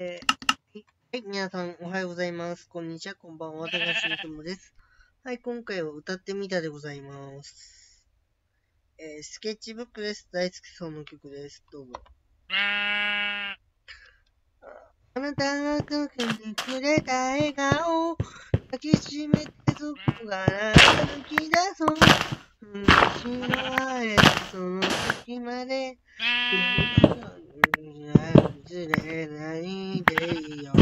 えーはい、皆さんおはようございます。こんにちは、こんばんは。高橋みともです。はい、今回は歌ってみたでございます。えー、スケッチブックです。大好きそうの曲です。どうぞ。あなたがかけてくれた笑顔抱きしめてそこから歩き出そう。失われたその時まで。忘れないでいよ。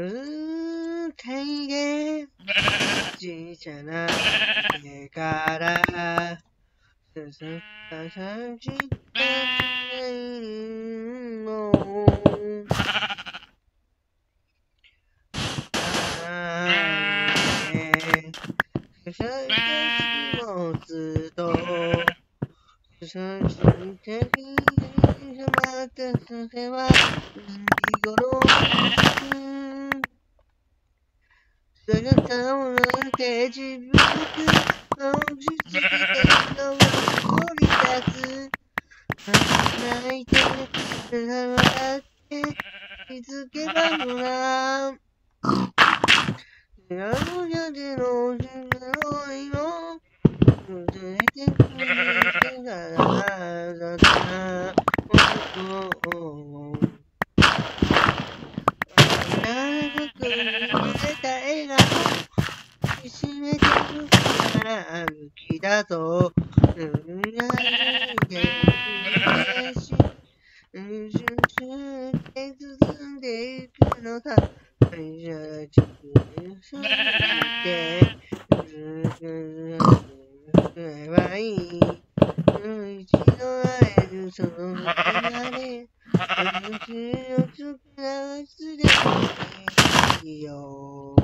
うん、大で、小さな家から、進んだ三時間進んだしまったそれは、日頃、姿を抜け自分の落ち着いての降り立つ。泣いて、笑って、気づけばのな。部屋の屋での自分の今、連れてくれてからだった。長くれた笑顔しめてるから歩きだぞ。うんがいて嬉しい。うしゅんって進んでいくのさ。会社地区そってうんすればいい。一度会えるその日まで。私をつくらすでいよ。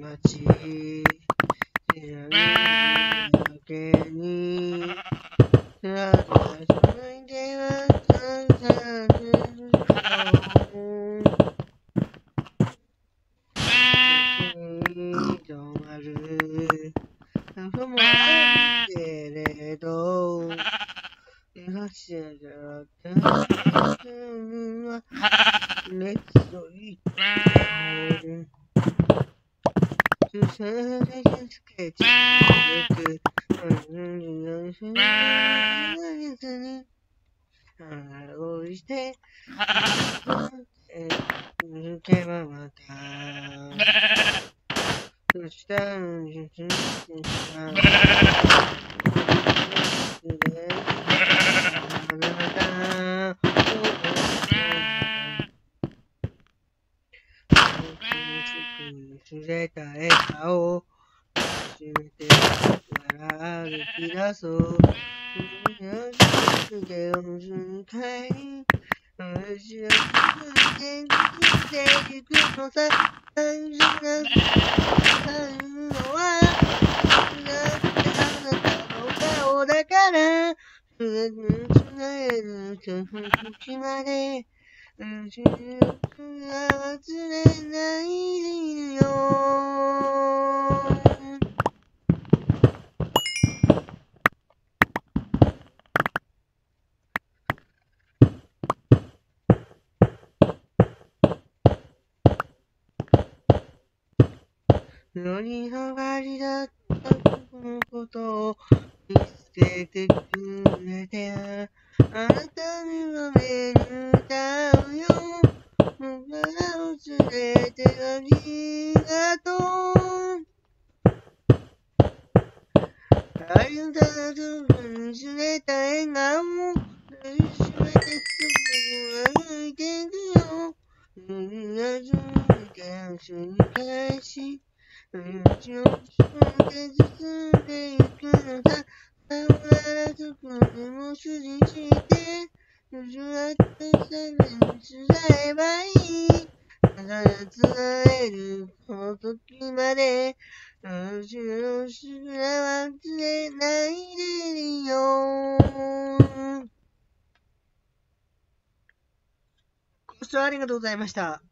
街、知らないだけに、らたそないでは、ささずと、止まる、こともあるけれど、なしだったは、熱を言って、とさらにつけていく。うん。そに、をして、抜けばまた、そしたら、術した、あなた、忘れた笑顔初めて笑歩き出そう。すげを瞬間私は全国で行くのさ。最初があるのは、あなたの顔だから、すぐつなげるその時まで。記憶が忘れないよ。乗り上がりだったことを見つけてくれて、あなたには目に歌うよ。僕が忘れてありがとう。あゆたと忘れた笑顔、抱きしめてすぐ歩いていくよ。君がずっと繰り返し、命を傷つんでいくのさ。さよならそこでも主人して、主は伝えばいい。ただ伝えるこの時まで、主の主は忘れないでるよ。ご視聴ありがとうございました。